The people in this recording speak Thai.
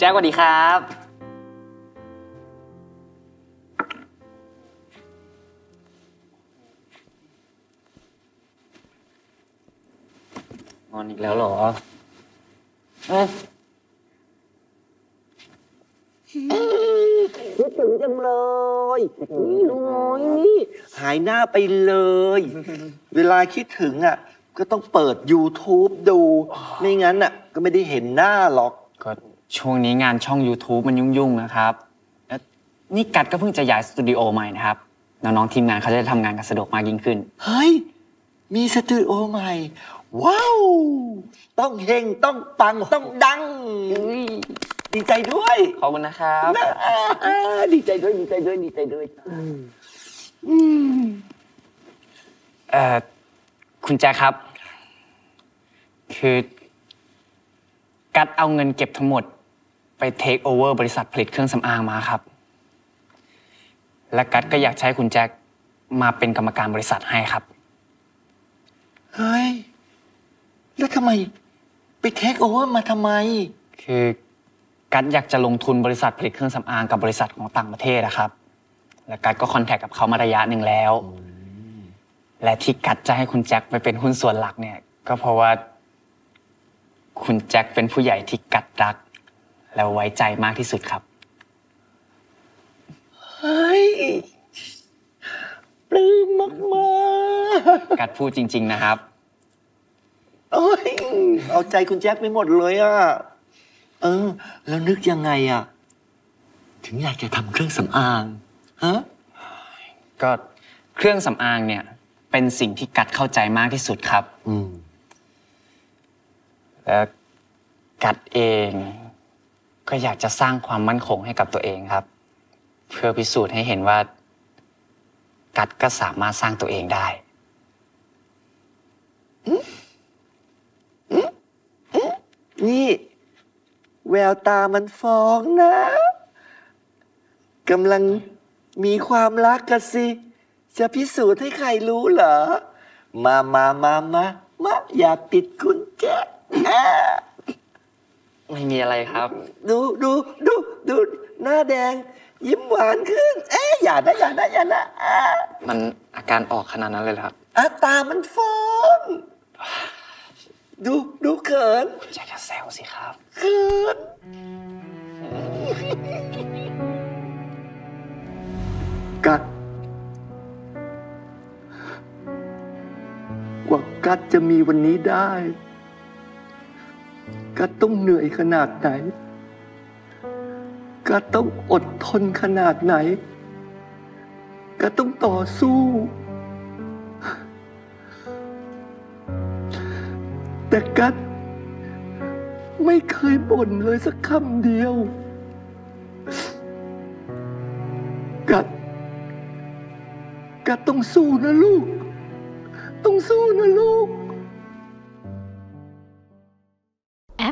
แจ็คสวัสดีครับนอนอีกแล้วเหรอเอ้ยคิดถึงจังเลย นี่ลุงน้อยนี่หายหน้าไปเลย เวลาคิดถึงอะ ก็ต้องเปิด YouTube ดู ไม่งั้นอะ ก็ไม่ได้เห็นหน้าหรอกก็ ช่วงนี้งานช่อง YouTube มันยุ่งๆนะครับเอ๊ะนี่กัดก็เพิ่งจะย้ายสตูดิโอใหม่นะครับ น้องๆทีมงานเขาจะได้ทำงานกันสะดวกมากยิ่งขึ้น เฮ้ย มีสตูดิโอใหม่ ว้าว ต้องเฮงต้องปังต้องดัง ดีใจด้วย ขอบคุณนะครับอ่าดีใจด้วยดีใจด้วยดีใจด้วยเอ่อคุณแจ็คครับ คือ กั๊ตเอาเงินเก็บทั้งหมด ไป take over บริษัทผลิตเครื่องสำอางมาครับ และกั๊ตก็อยากใช้คุณแจ็คมาเป็นกรรมการบริษัทให้ครับ เฮ้ย แล้วทำไม ไป take over มาทำไม คือกั๊ตอยากจะลงทุนบริษัทผลิตเครื่องสำอางกับบริษัทของต่างประเทศนะครับ และกัดก็คอนแทคกับเขามาระยะหนึ่งแล้ว และที่กัดจะให้คุณแจ็คไปเป็นหุ้นส่วนหลักเนี่ย ก็เพราะว่า คุณแจ็คเป็นผู้ใหญ่ที่กัดรัก และไว้ใจมากที่สุดครับ เฮ้ยปลื้มมากมากกัดพูดจริง ๆ นะครับๆโอ้ยเอาใจคุณแจ็คไปหมดเลยอะ เออ แล้วนึกยังไงอะ ถึงอยากจะทำเครื่องสำอางฮะก็เครื่องสำอางเนี่ย เป็นสิ่งที่กัดเข้าใจมากที่สุดครับ อืมและกัดเอง ก็อยากจะสร้างความมั่นคงให้กับตัวเองครับ เพื่อพิสูจน์ให้เห็นว่า กัดก็สามารถสร้างตัวเองได้นี่ แววตามันฟ้องนะกำลังมีความรักกันสิ จะพิสูจน์ให้ใครรู้เหรอ มามามามามา อย่าปิดกุญแจ ไม่มีอะไรครับ ดูดูดูดูหน้าแดง ยิ้มหวานขึ้น เอ๊ะอย่านะอย่านะอย่านะอ่ามันอาการออกขนาดนั้นเลยเหรอครับ อะตามันฟ้องดูดูเขินแจ็คจะแซวสิครับ เขิน กัดกว่ากัดจะมีวันนี้ได้ กัดต้องเหนื่อยขนาดไหนกัดต้องอดทนขนาดไหนกัดต้องต่อสู้ แต่กัดไม่เคยบ่นเลยสักคำเดียว กัด กัดต้องสู้นะลูก ต้องสู้นะลูก